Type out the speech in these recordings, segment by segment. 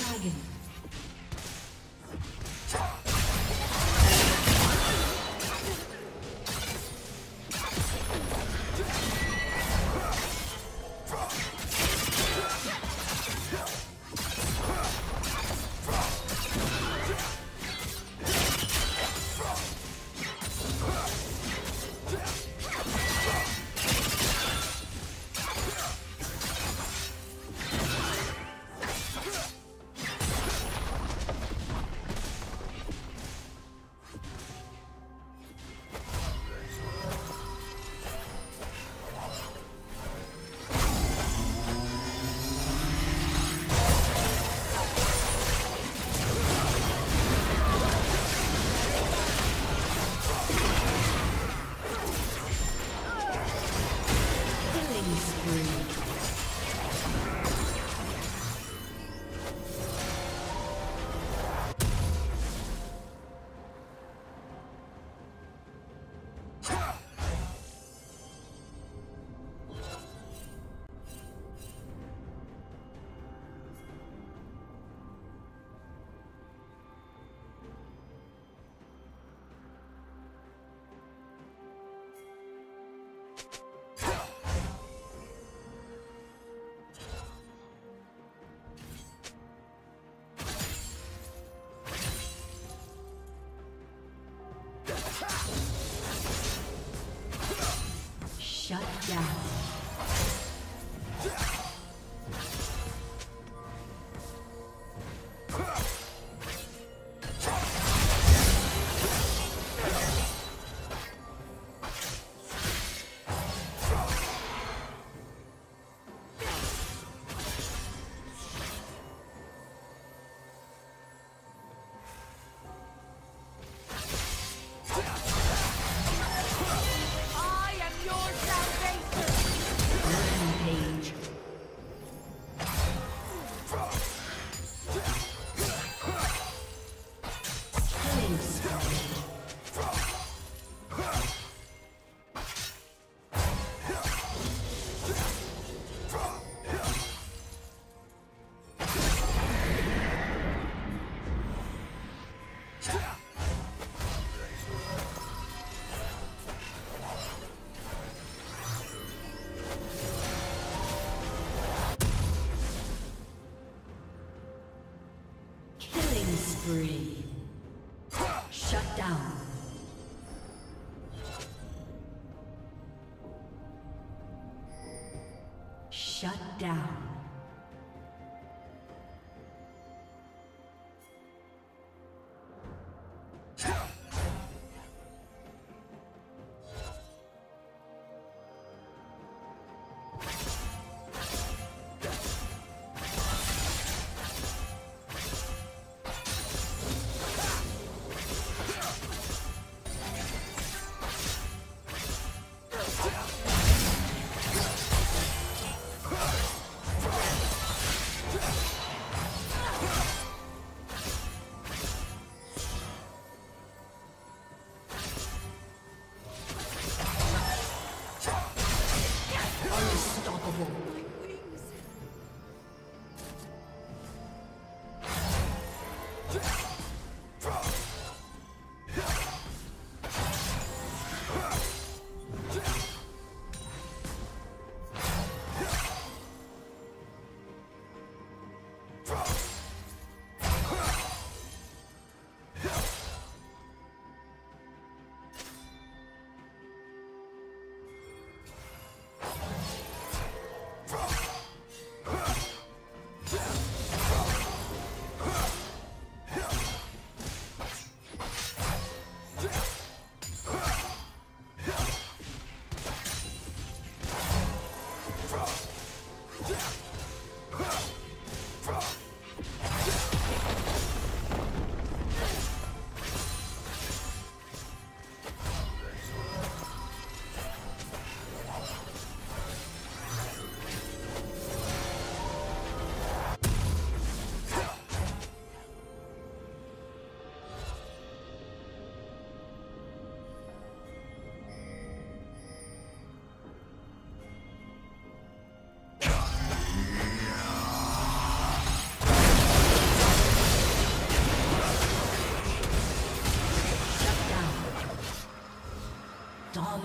Dragon. Shut down.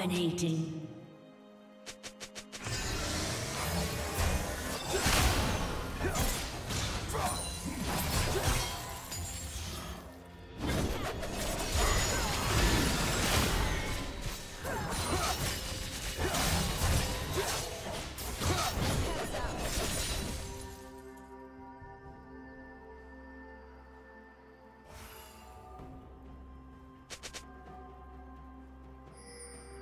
Dominating.